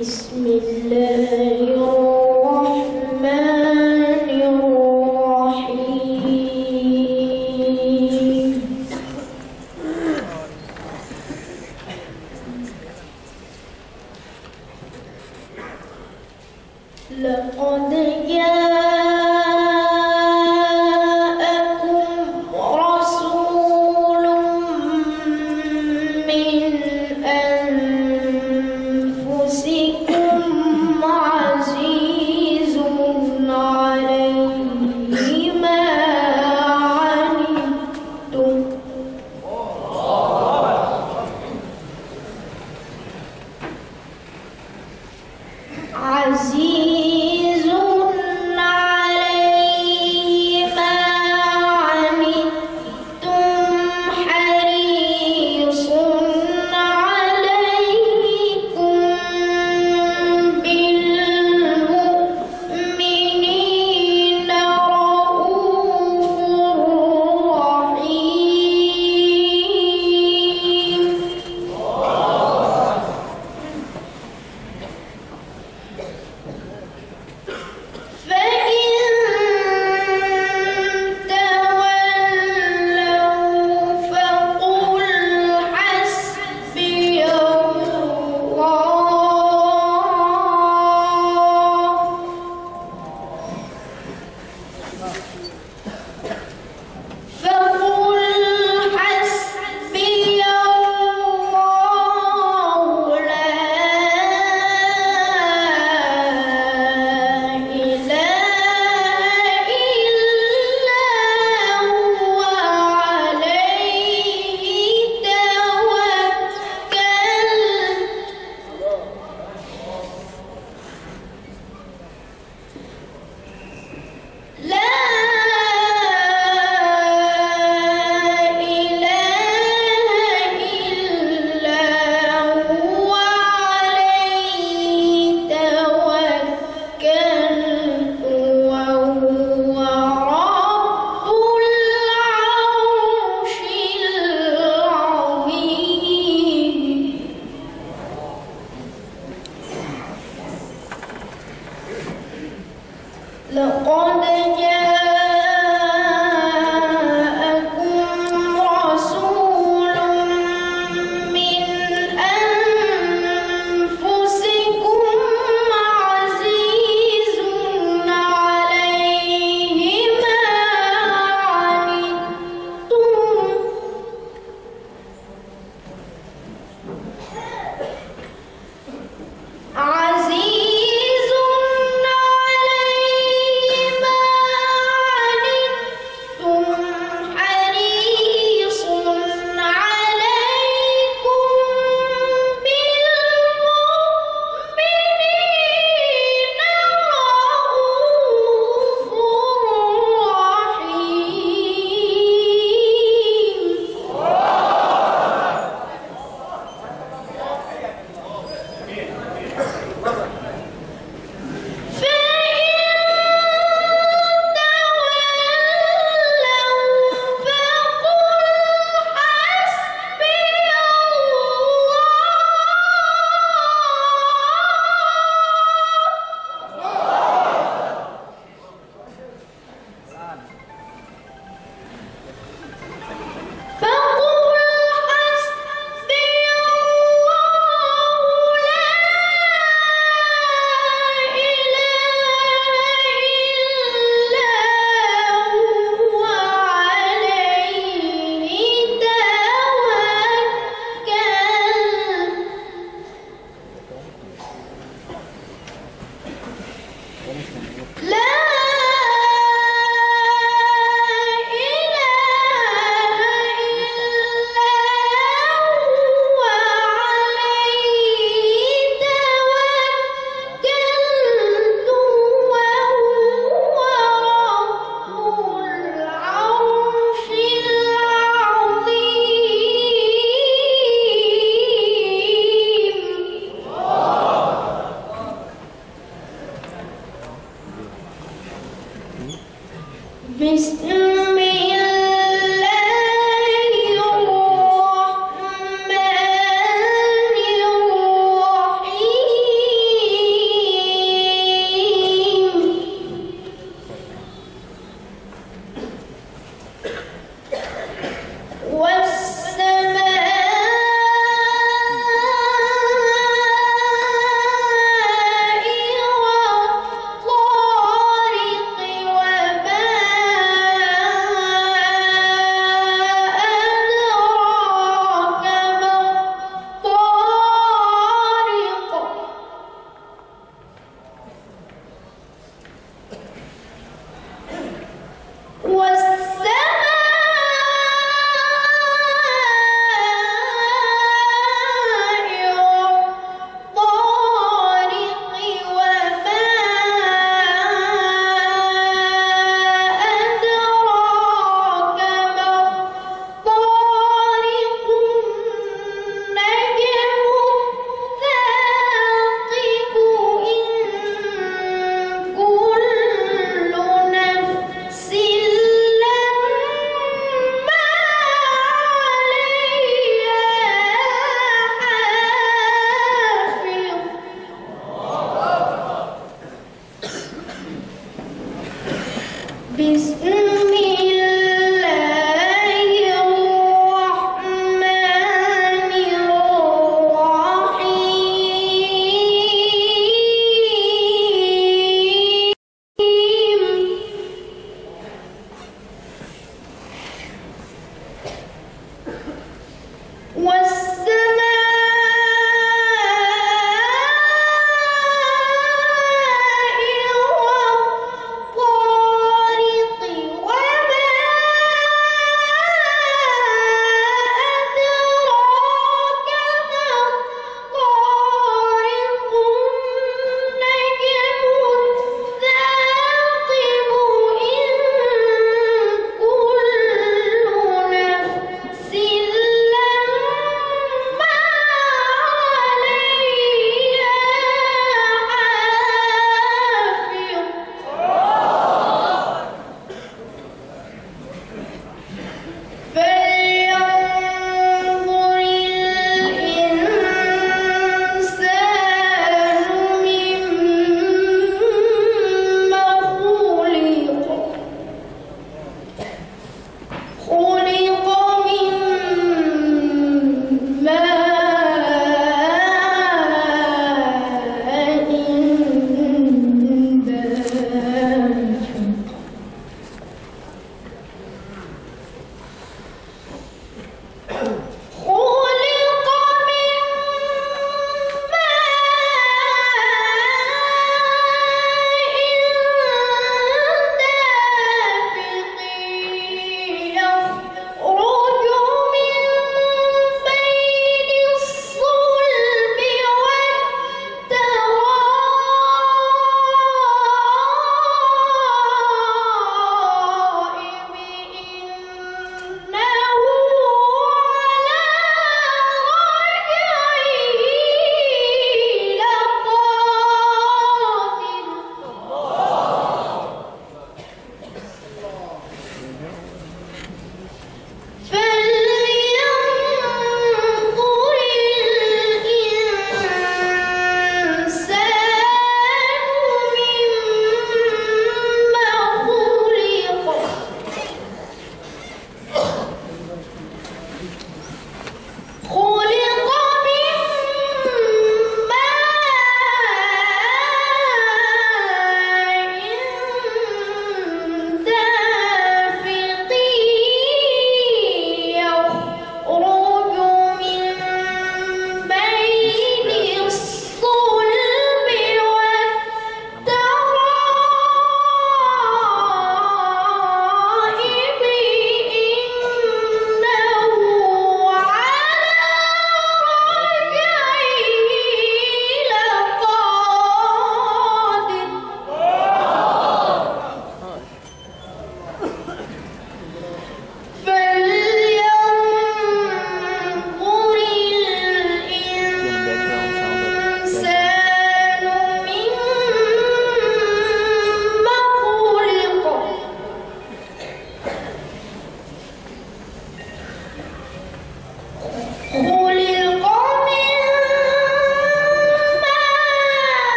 بسم الله Le only. de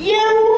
烟